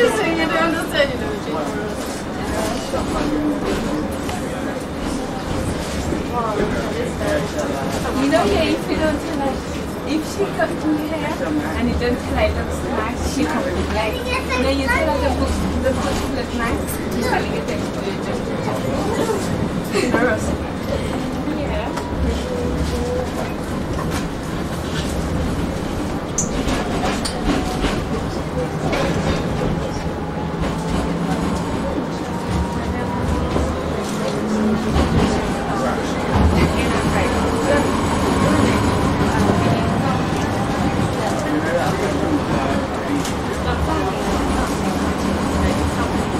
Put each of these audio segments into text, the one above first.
You don't understand, you know. You know, yeah, if you don't tell her, if she cut her hair and you don't tell her it looks nice, she be like, you tell her the book, the book look nice, she's telling you things to do just Gross. Yeah.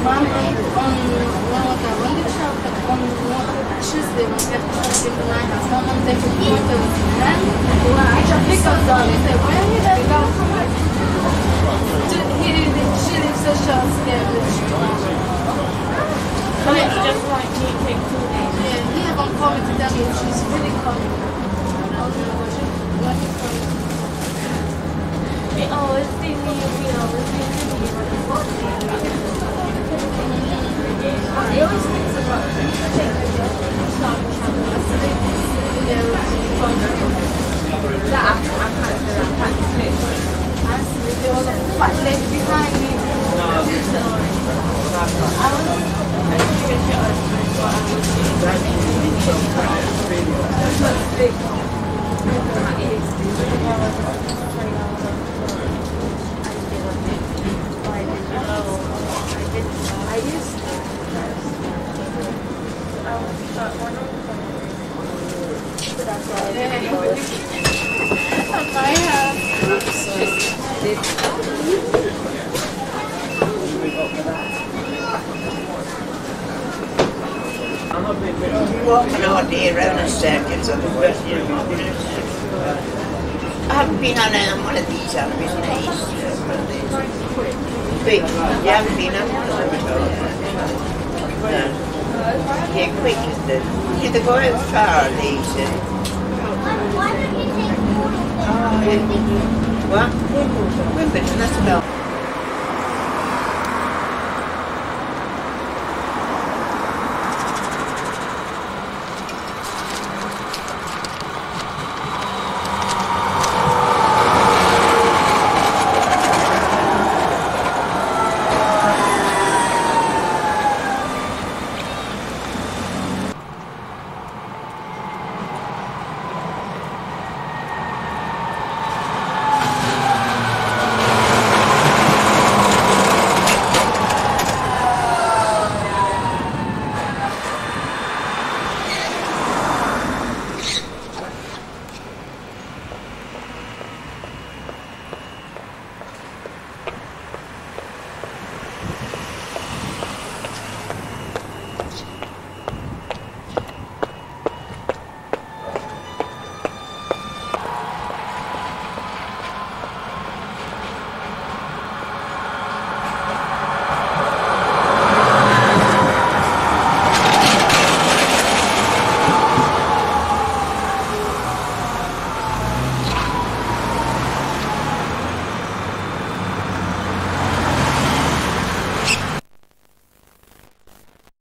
Mom, on, on, when did you have, on Tuesday, when we got to the night, someone taking photos, and because of it, when did I go? He did, she did such a scare. so it's just like me take two days. Yeah, he haven't me to tell me if she's really coming. I don't know what she, what he coming. They always see me, you know, always see I used to. I was uh, one of the that's why I I have. Walking all day around in circles otherwise you're not going to I haven't been on um, one of these animals in ages. Quick, you haven't been on one of them No. Yeah, quick is the... Yeah, they go out far, these. Uh, what? Wimbledon, that's about...